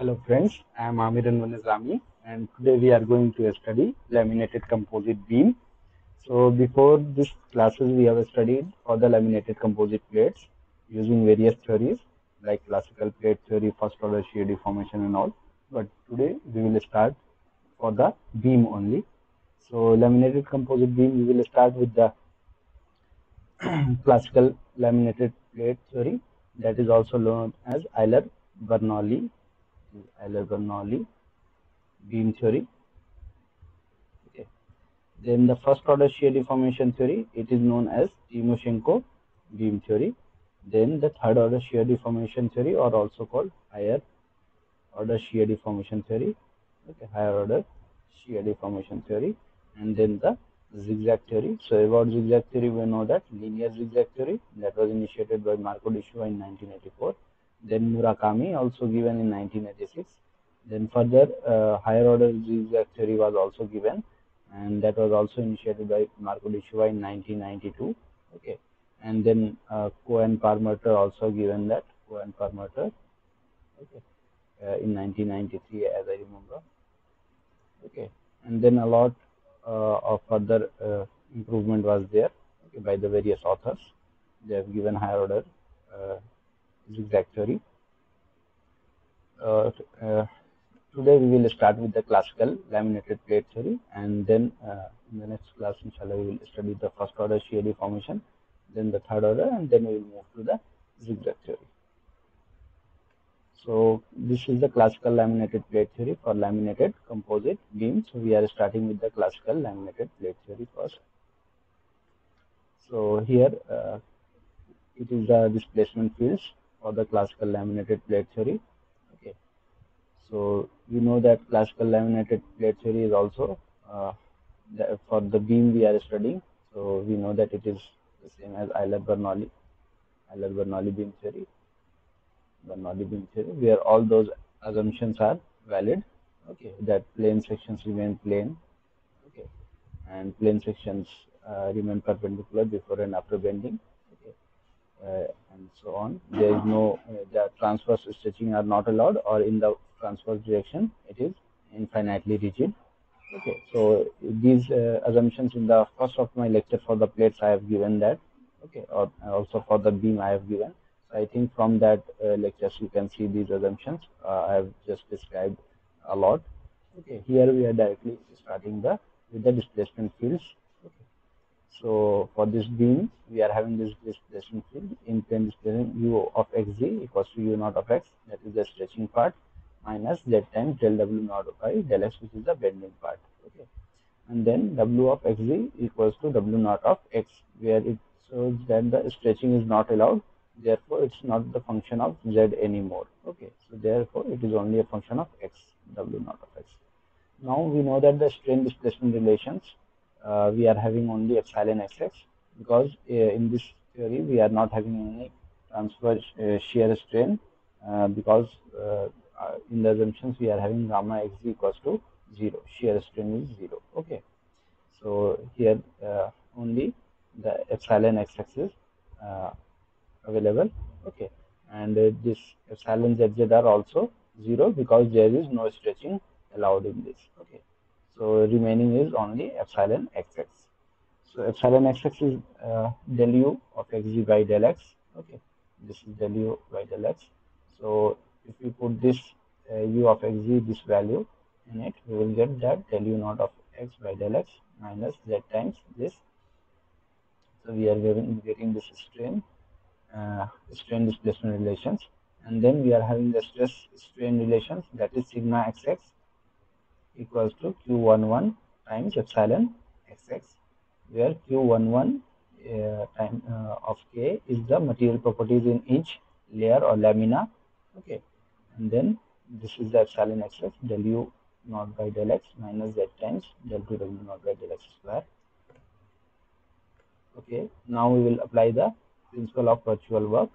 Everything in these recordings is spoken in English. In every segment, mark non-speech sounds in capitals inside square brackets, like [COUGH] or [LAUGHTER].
Hello friends, I am Amir Nizami and today we are going to study laminated composite beam. So before this classes we have studied for the laminated composite plates using various theories like classical plate theory, first order shear deformation and all. But today we will start for the beam only. So laminated composite beam we will start with the [CLEARS THROAT] classical laminated plate theory that is also known as Euler-Bernoulli Euler-Bernoulli beam theory. Okay. Then the first order shear deformation theory, it is known as Timoshenko beam theory. Then the third order shear deformation theory or also called higher order shear deformation theory. Okay, higher order shear deformation theory. And then the zigzag theory. So about zigzag theory, we know that linear zigzag theory that was initiated by Marco di in 1984 then Murakami also given in 1986 then further uh, higher order zigzag theory was also given and that was also initiated by Marco Di Sciuva in 1992 okay. And then uh, Cohen Perlmutter also given that Cohen Perlmutter okay uh, in 1993 as I remember okay. And then a lot uh, of further uh, improvement was there okay, by the various authors. They have given higher order uh, zigzag theory. Uh, uh, today we will start with the classical laminated plate theory and then uh, in the next class inshallah we will study the first order shear deformation then the third order and then we will move to the zigzag theory. So this is the classical laminated plate theory for laminated composite beams. So we are starting with the classical laminated plate theory first. So here uh, it is the displacement fields for the classical laminated plate theory. Okay, so we know that classical laminated plate theory is also uh, the, for the beam we are studying. So we know that it is the same as Euler-Bernoulli, Euler-Bernoulli beam theory, Bernoulli beam theory, where all those assumptions are valid. Okay, that plane sections remain plane. Okay, and plane sections uh, remain perpendicular before and after bending and so on. There is no, uh, transverse stretching are not allowed or in the transverse direction, it is infinitely rigid. Okay, so these uh, assumptions in the first of my lecture for the plates I have given that. Okay, or also for the beam I have given. I think from that uh, lectures you can see these assumptions. Uh, I have just described a lot. Okay, here we are directly starting the with the displacement fields so for this beam, we are having this displacement field in plane displacement u of xz equals to u naught of x, that is the stretching part, minus z times del w naught by del x, which is the bending part. Okay, and then w of xz equals to w naught of x, where it shows that the stretching is not allowed. Therefore, it's not the function of z anymore. Okay, so therefore, it is only a function of x, w naught of x. Now we know that the strain displacement relations uh, we are having only epsilon xx because uh, in this theory we are not having any transverse uh, shear strain uh, because uh, uh, in the assumptions we are having gamma x equals to 0 shear strain is 0 okay. So here only the epsilon xx is available. Okay. And this epsilon zz are also 0 because there is no stretching allowed in this. Okay so remaining is only epsilon xx. So epsilon xx is uh, del u of xz by del x. Okay, this is del u by del x. So if we put this uh, u of xz, this value in it, we will get that del u naught of x by del x minus z times this. So we are getting, getting this strain, uh, strain displacement relations, and then we are having the stress strain relations that is sigma xx equals to q11 times epsilon xx where q11 uh, time uh, of k is the material properties in each layer or lamina. Okay. And then this is the epsilon xx del u naught by del x minus z times del 2 w naught by del x square. Okay. Now we will apply the principle of virtual work.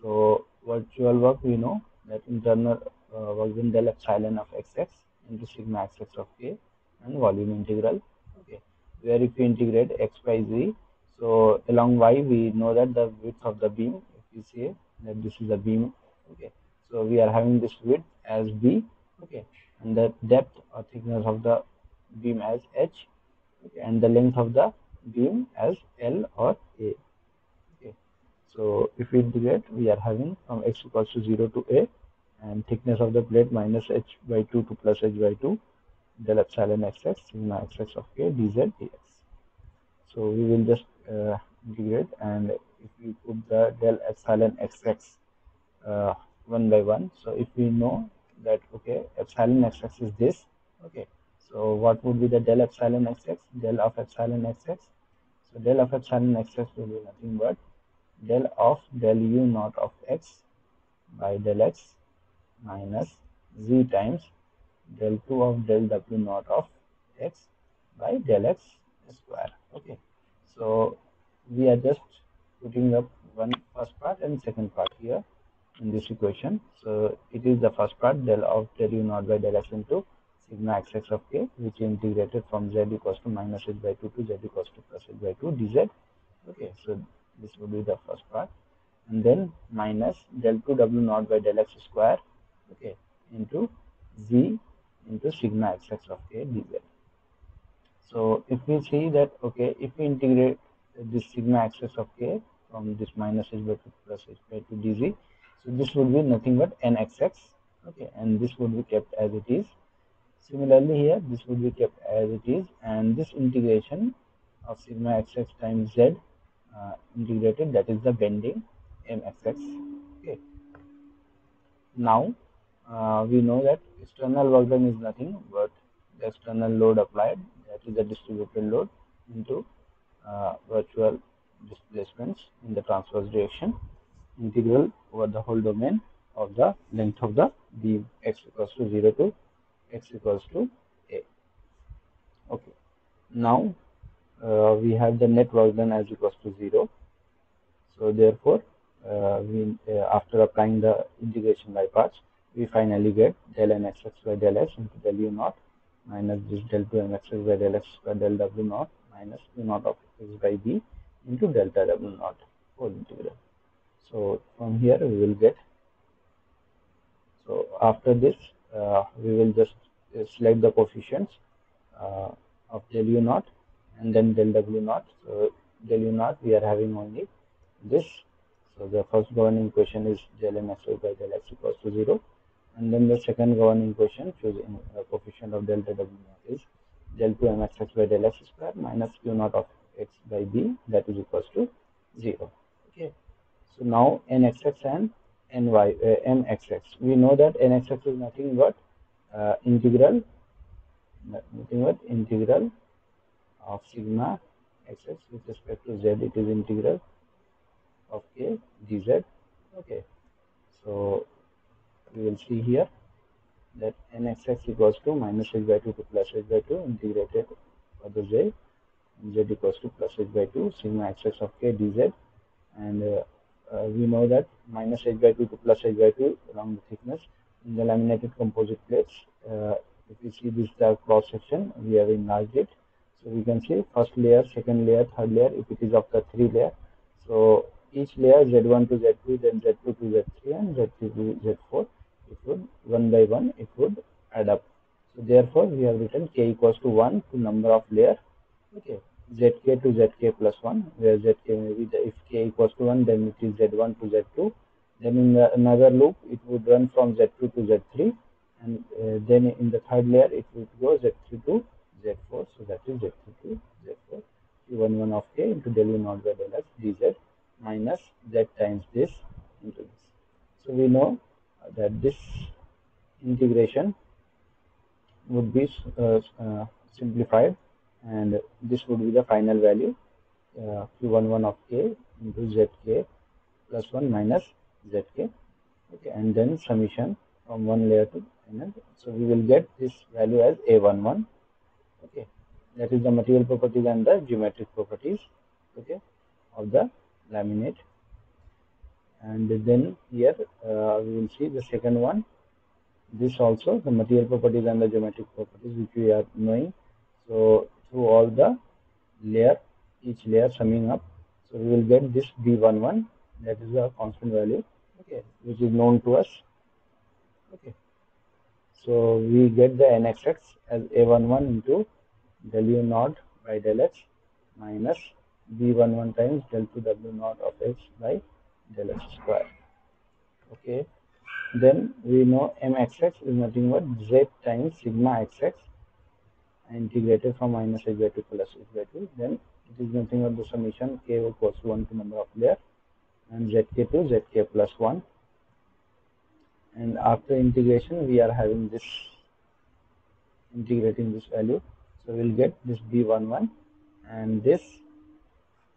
So virtual work we know that internal uh, work in del epsilon of xx into sigma of k and volume integral okay where if we integrate x by z so along y we know that the width of the beam if we say that this is a beam okay. So we are having this width as b okay and the depth or thickness of the beam as h okay, and the length of the beam as l or a okay. So if we integrate we are having from x equals to 0 to a and thickness of the plate minus h by 2 to plus h by 2 del epsilon xx sigma xx of k dz dx so we will just uh, integrate and if we put the del epsilon xx uh, one by one so if we know that okay epsilon xx is this okay so what would be the del epsilon xx del of epsilon xx so del of epsilon xx will be nothing but del of del u naught of x by del x minus z times del 2 of del w naught of x by del x square. Okay. So we are just putting up one first part and second part here in this equation. So it is the first part del of del u naught by del x into sigma xx of k which is integrated from z equals to minus h by 2 to z equals to plus h by 2 dz okay. So this would be the first part. And then minus del 2 w naught by del x square okay into z into sigma xx of k dz. So if we see that okay if we integrate this sigma xx of k from this minus h by 2 plus h by 2 dz so this would be nothing but nxx okay and this would be kept as it is. Similarly here this would be kept as it is and this integration of sigma xx times z uh, integrated that is the bending mxx okay. Now uh, we know that external work done is nothing but the external load applied that is the distributed load into uh, virtual displacements in the transverse direction integral over the whole domain of the length of the beam x equals to 0 to x equals to a. Okay. Now uh, we have the net work done as equals to 0 so therefore uh, we uh, after applying the integration by parts we finally get del nxx by del s into del u naught minus this del 2 mxx by del x by del w naught minus u naught of x by b into delta w naught whole integral. So from here we will get, so after this uh, we will just uh, select the coefficients uh, of del u naught and then del w naught. So del u naught we are having only this. So the first governing equation is del mx by del x equals to 0 and then the second governing equation choosing the coefficient of delta w naught is del 2 mxx by del x square minus q naught of x by b that is equals to 0 okay. So now nxx and ny uh, mxx we know that nxx is nothing but uh, integral nothing but integral of sigma xx with respect to z. It is integral of k dz. Okay. So we will see here that nxx equals to minus h by 2 to plus h by 2 integrated for the z z equals to plus h by 2 sigma xx of k dz. And uh, uh, we know that minus h by 2 to plus h by 2 along the thickness in the laminated composite plates uh, if you see this the cross section we have enlarged it. So we can see first layer second layer third layer if it is of the three layer. So each layer z1 to z2 then z2 to z3 and z3 to z4 it would one by one it would add up. So therefore we have written k equals to 1 to number of layer. Okay. Zk to zk plus 1 where zk may be the if k equals to 1 then it is z1 to z2 then in the, another loop it would run from z2 to z3 and uh, then in the third layer it would go z3 to z4 so that is z3 to z4 q11 of k into del u naught by del dz minus z times this into this. So we know that this integration would be uh, uh, simplified and this would be the final value uh, q11 of k into zk plus 1 minus zk okay and then summation from one layer to another. So we will get this value as a11 okay that is the material properties and the geometric properties laminate. And then here uh, we will see the second one. This also the material properties and the geometric properties which we are knowing. So through all the layer each layer summing up so we will get this b11 that is a constant value okay. which is known to us. Okay. So we get the nxx as a11 into del u naught by del x minus b11 times del 2 w naught of x by del x square. Okay. Then we know mxx is nothing but z times sigma xx integrated from minus h by 2 plus h by 2 then it is nothing but the summation k equals to 1 to number of layer and zk to zk plus 1 and after integration we are having this integrating this value. So we'll get this d11 and this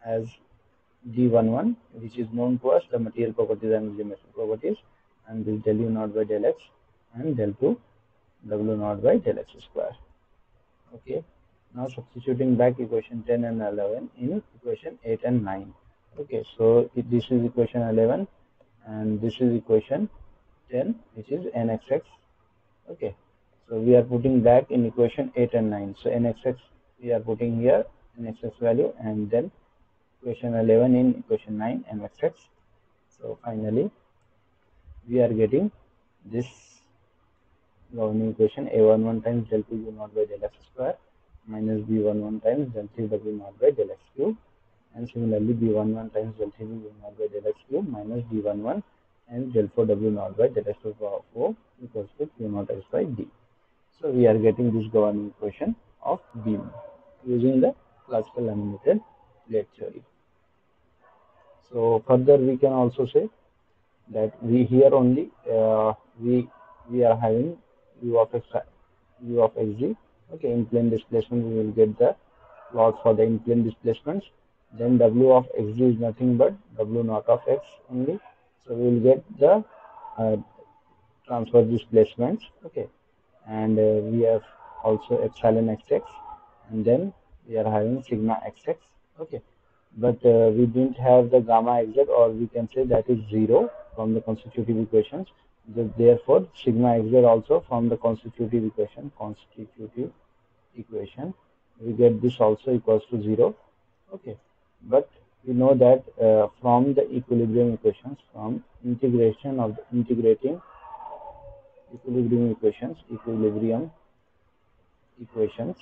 as d11 which is known to us the material properties and the geometric properties and this del u naught by del x and del 2 w naught by del x square. Okay. Now substituting back equation 10 and 11 in equation 8 and 9 okay. So this is equation 11 and this is equation 10 which is nxx okay. So we are putting back in equation 8 and 9 so nxx we are putting here nxx value and then equation 11 in equation 9 and mxx so finally we are getting this governing equation a11 times del 2 u naught by del x square minus b11 times del 3 w naught by del x cube and similarly b11 times del 3 u naught by del x cube minus d11 and del 4 w naught by del x to the power 4 equals to q naught x by d. So we are getting this governing equation of beam using the classical laminated plate theory. So further we can also say that we here only uh, we we are having u of x u of xz okay in plane displacement we will get the plot for the in plane displacements. Then w of xz is nothing but w naught of x only. So we will get the uh, transverse displacements. Okay and uh, we have also epsilon xx and then we are having sigma xx okay but uh, we didn't have the gamma xz or we can say that is zero from the constitutive equations. Therefore sigma xz also from the constitutive equation constitutive equation we get this also equals to zero. Okay. But we know that uh, from the equilibrium equations from integration of the integrating equilibrium equations equilibrium equations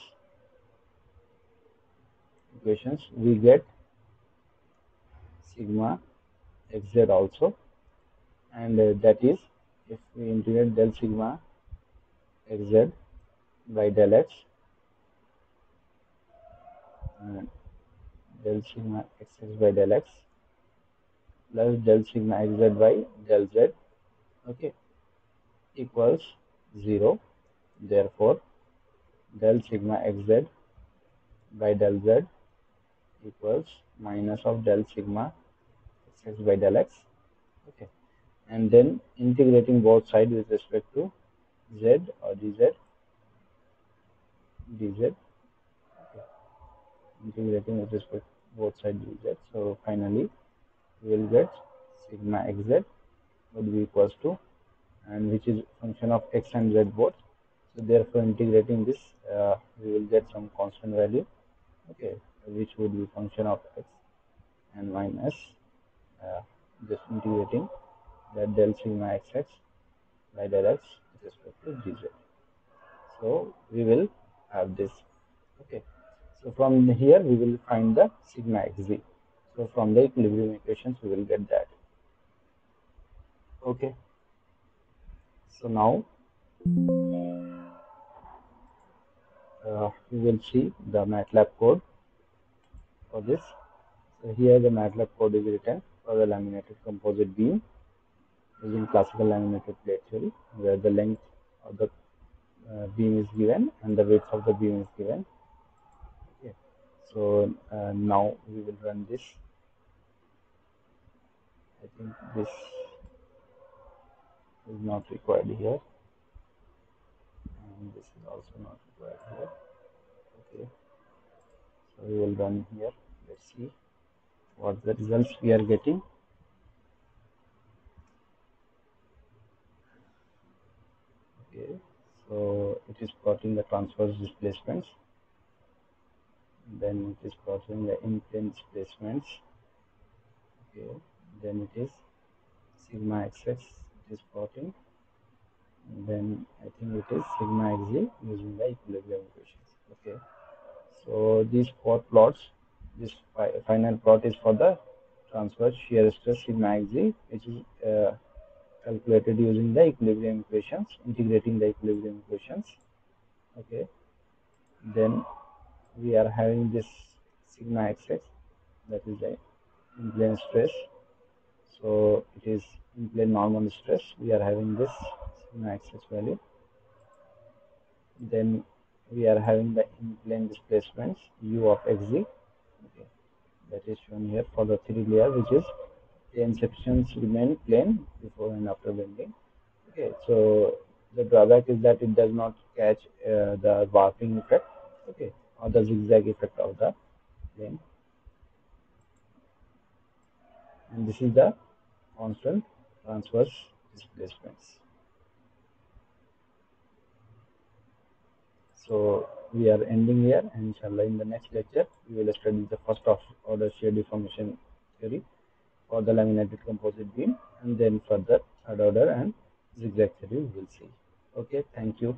equations we get sigma xz also. And uh, that is if we integrate del sigma xz by del x uh, del sigma xx by del x plus del sigma xz by del z okay equals 0 therefore del sigma xz by del z equals minus of del sigma xx by del x okay. And then integrating both sides with respect to z or dz. dz. Integrating with respect to both sides dz. So finally we will get sigma xz would be equals to and which is function of x and z both. So therefore integrating this uh, we will get some constant value. Okay. Which would be function of x and minus just integrating that del sigma by del x with respect to dz so we will have this. Okay. So from here we will find the sigma xz so from the equilibrium equations we will get that. Okay. So now uh, we will see the MATLAB code for this. So here the MATLAB code is written for the laminated composite beam using classical laminated plate theory where the length of the uh, beam is given and the width of the beam is given. Okay. So uh, now we will run this. I think this is not required here and this is also not required here okay so we will run here let's see what the results we are getting. Okay so it is plotting the transverse displacements. Then it is plotting the in-plane displacements. Okay then it is sigma xx it is plotting then I think it is sigma xz using the equilibrium equations. Okay so these four plots this fi final plot is for the transverse shear stress sigma xz which is uh, calculated using the equilibrium equations integrating the equilibrium equations. Okay. Then we are having this sigma xx that is the in plane stress. So it is in plane normal stress. We are having this sigma xx value. Then we are having the in plane displacements u of xz okay that is shown here for the three layer which is the inceptions remain plane before and after bending okay so the drawback is that it does not catch uh, the warping effect. Okay or the zigzag effect of the plane. And this is the constant transverse displacements. So we are ending here and inshallah in the next lecture we will study the first of order shear deformation theory for the laminated composite beam and then further third order and zigzag theory we will see. Okay thank you